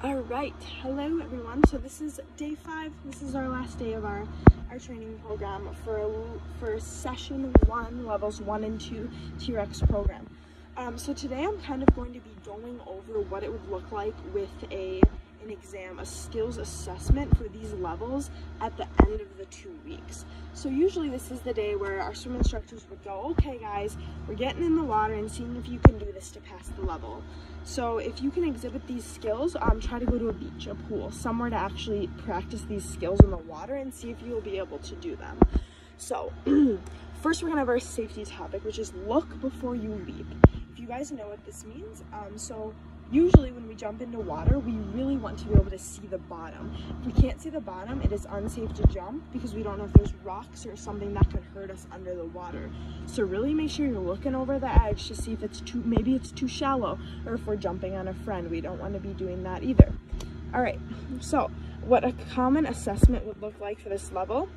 All right, hello everyone. So this is day five. This is our last day of our our training program for for session one, levels one and two T-Rex program. Um, so today I'm kind of going to be going over what it would look like with a an exam, a skills assessment for these levels at the end of the two weeks. So usually this is the day where our swim instructors would go, okay guys, we're getting in the water and seeing if you can do this to pass the level. So if you can exhibit these skills, um, try to go to a beach, a pool, somewhere to actually practice these skills in the water and see if you'll be able to do them. So first we're gonna have our safety topic, which is look before you leap. If you guys know what this means, um, so Usually when we jump into water, we really want to be able to see the bottom. If we can't see the bottom, it is unsafe to jump because we don't know if there's rocks or something that could hurt us under the water. So really make sure you're looking over the edge to see if it's too, maybe it's too shallow or if we're jumping on a friend, we don't want to be doing that either. All right, so what a common assessment would look like for this level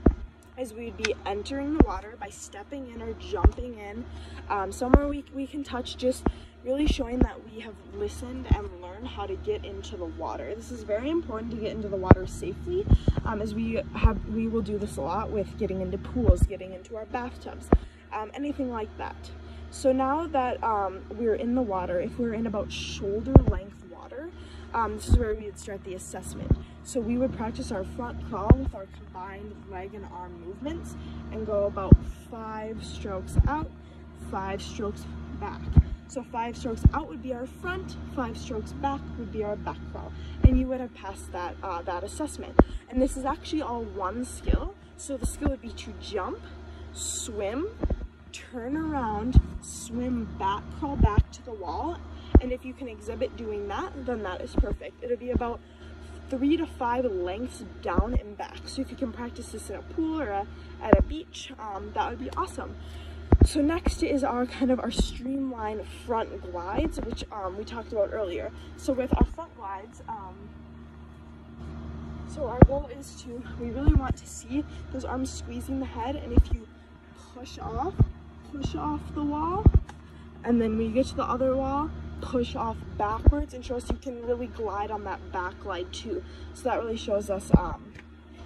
we'd be entering the water by stepping in or jumping in um, somewhere we, we can touch just really showing that we have listened and learned how to get into the water. This is very important to get into the water safely um, as we have we will do this a lot with getting into pools, getting into our bathtubs, um, anything like that. So now that um, we're in the water, if we're in about shoulder length water, um, this is where we would start the assessment. So we would practice our front crawl with our combined leg and arm movements and go about five strokes out, five strokes back. So five strokes out would be our front, five strokes back would be our back crawl. And you would have passed that, uh, that assessment. And this is actually all one skill. So the skill would be to jump, swim, turn around, swim back, crawl back to the wall. And if you can exhibit doing that, then that is perfect. It'll be about three to five lengths down and back. So if you can practice this in a pool or a, at a beach, um, that would be awesome. So next is our kind of our streamline front glides, which um, we talked about earlier. So with our front glides, um, so our goal is to, we really want to see those arms squeezing the head, and if you push off, push off the wall, and then when you get to the other wall, push off backwards and show us you can really glide on that back glide too. So that really shows us um,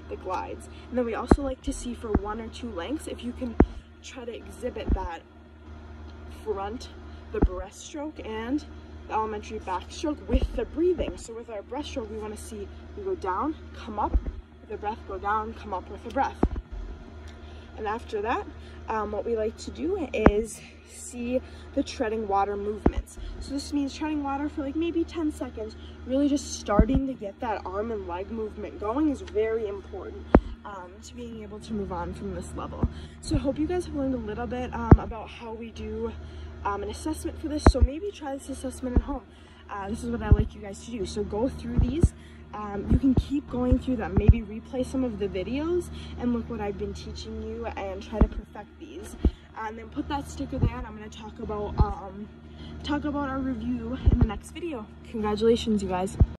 the glides. And then we also like to see for one or two lengths, if you can try to exhibit that front, the breaststroke, and the elementary backstroke with the breathing. So with our breaststroke, we want to see we go down, come up with the breath, go down, come up with the breath. And after that, um, what we like to do is see the treading water movements. So this means treading water for like maybe 10 seconds, really just starting to get that arm and leg movement going is very important um, to being able to move on from this level. So I hope you guys have learned a little bit um, about how we do um, an assessment for this. So maybe try this assessment at home. Uh, this is what I like you guys to do. So go through these. Um, you can keep going through them. Maybe replay some of the videos and look what I've been teaching you and try to perfect these. And then put that sticker there and I'm going to talk about um, talk about our review in the next video. Congratulations, you guys.